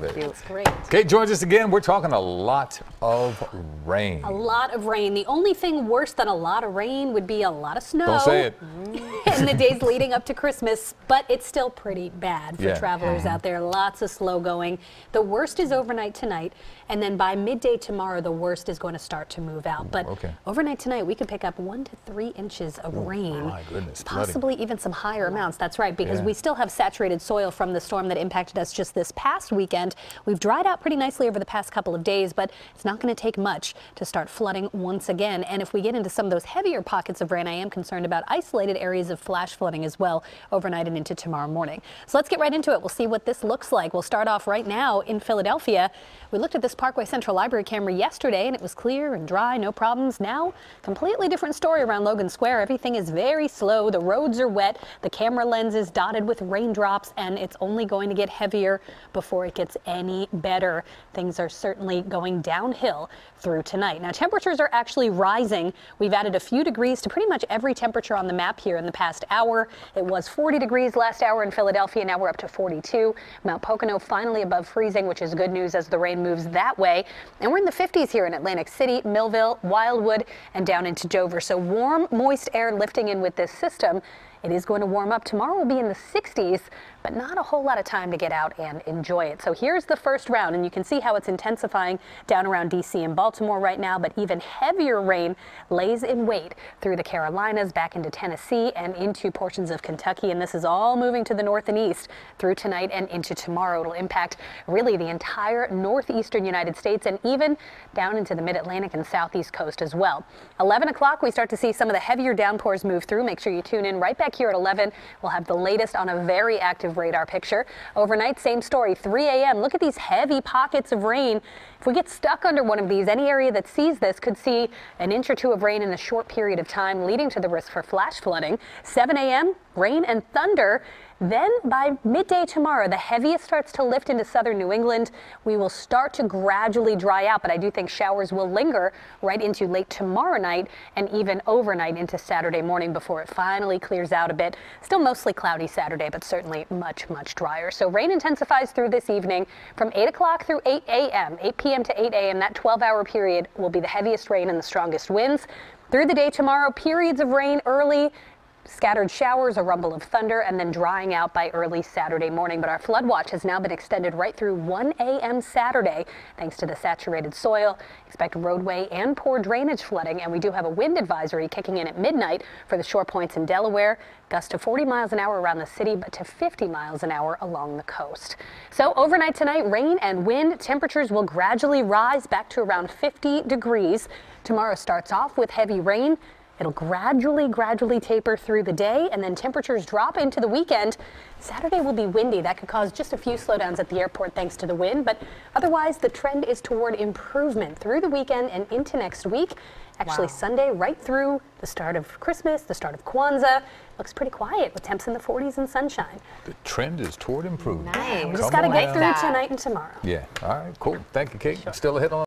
Love it. cute. It's great. Kate joins us again. We're talking a lot of rain. A lot of rain. The only thing worse than a lot of rain would be a lot of snow. Don't say it. Mm. In the days leading up to Christmas, but it's still pretty bad for Yeah. Mm-hmm. travelers out there. Lots of slow going. The worst is overnight tonight, and then by midday tomorrow, the worst is going to start to move out. But okay. overnight tonight, we could pick up one to three inches of rain. my goodness. Possibly even some higher amounts. That's right, because Yeah. we still have saturated soil from the storm that impacted us just this past weekend. We've dried out pretty nicely over the past couple of days, but it's not going to take much to start flooding once again. And if we get into some of those heavier pockets of rain, I am concerned about isolated areas of flash flooding as well overnight and into tomorrow morning. So let's get right into it. We'll see what this looks like. We'll start off right now in Philadelphia. We looked at this Parkway Central Library camera yesterday and it was clear and dry, no problems. Now, completely different story around Logan Square. Everything is very slow. The roads are wet. The camera lens is dotted with raindrops and it's only going to get heavier before it gets any better. Things are certainly going downhill through tonight. Now, temperatures are actually rising. We've added a few degrees to pretty much every temperature on the map here in the past hour. It was 40 degrees last hour in Philadelphia. Now we're up to 42. Mount Pocono finally above freezing, which is good news as the rain moves that way. And we're in the 50s here in Atlantic City, Millville, Wildwood, and down into Dover. So warm, moist air lifting in with this system. It is going to warm up. Tomorrow will be in the 60s, but not a whole lot of time to get out and enjoy it. So here's the first round, and you can see how it's intensifying down around D.C. and Baltimore right now, but even heavier rain lays in wait through the Carolinas, back into Tennessee, and into portions of Kentucky. And this is all moving to the north and east through tonight and into tomorrow. It'll impact really the entire northeastern United States and even down into the mid-Atlantic and southeast coast as well. 11 o'clock, we start to see some of the heavier downpours move through. Make sure you tune in right back here at 11. We'll have the latest on a very active radar picture. Overnight, same story, 3 a.m. Look at these heavy pockets of rain. If we get stuck under one of these, any area that sees this could see an inch or two of rain in a short period of time, leading to the risk for flash flooding. 7 a.m., rain and thunder. Then by midday tomorrow, the heaviest starts to lift into southern New England. We will start to gradually dry out, but I do think showers will linger right into late tomorrow night and even overnight into Saturday morning before it finally clears out a bit. Still mostly cloudy Saturday, but certainly much, much drier. So rain intensifies through this evening from 8 o'clock through 8 a.m., 8 p.m. to 8 a.m. That 12 hour period will be the heaviest rain and the strongest winds. Through the day tomorrow, periods of rain early, Scattered showers, a rumble of thunder, and then drying out by early Saturday morning. But our flood watch has now been extended right through 1 a.m. Saturday thanks to the saturated soil. Expect roadway and poor drainage flooding, and we do have a wind advisory kicking in at midnight for the shore points in Delaware. Gusts to 40 miles an hour around the city, but to 50 miles an hour along the coast. So overnight tonight, rain and wind. Temperatures will gradually rise back to around 50 degrees. Tomorrow starts off with heavy rain. It'll gradually, gradually taper through the day, and then temperatures drop into the weekend. Saturday will be windy. That could cause just a few slowdowns at the airport thanks to the wind, but otherwise the trend is toward improvement through the weekend and into next week. Actually, Wow. Sunday right through the start of Christmas, the start of Kwanzaa. Looks pretty quiet with temps in the 40s and sunshine. The trend is toward improvement. Nice. We just got to get through That. tonight and tomorrow. Yeah. All right. Cool. Thank you, Kate. Still a hit on.